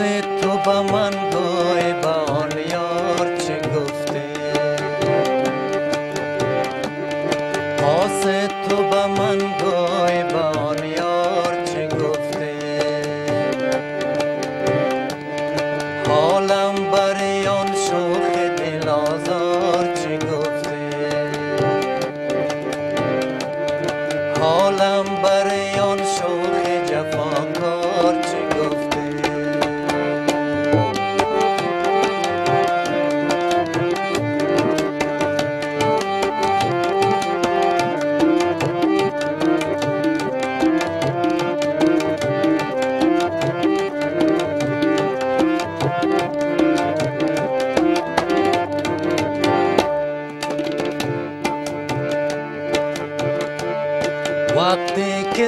از تو با من گوی با آن یار چه گفته؟ پاس تو با من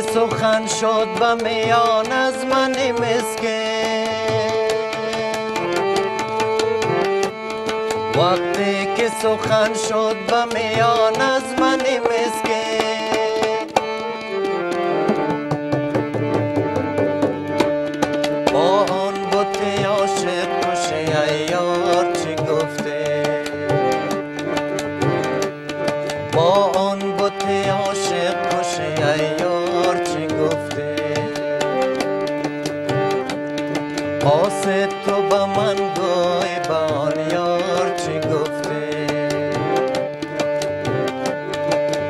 سخن شد به میان از من مسکین وقتی که سخن شد به میان از من مسکین گفته قاصد تو به من گوی به آن یار چی گفته؟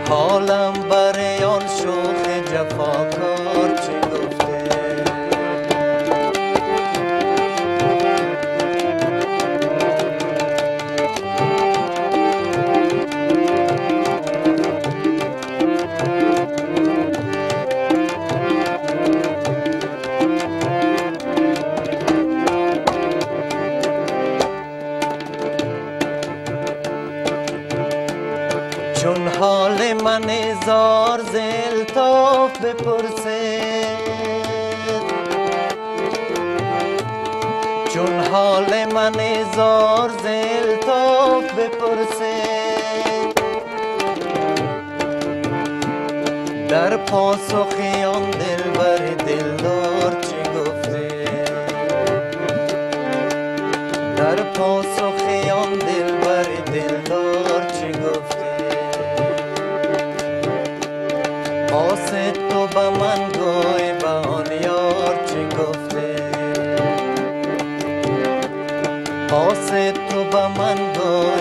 حالم برای آن شوخ جفاکار. چون حال من زار زلتاف بپرسه چون حال من زار زلتاف بپرسه در پاسخی آن دلبر دلدار چی گفته؟ در پاسخی آن دلبر دلدار به من گوی به آن یار چی گفته؟ قاصد تو به من گوی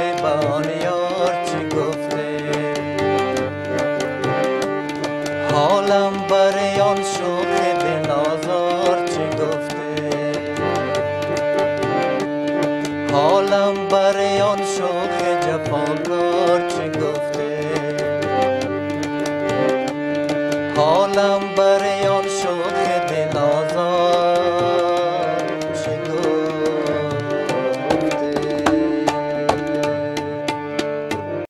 جفاکار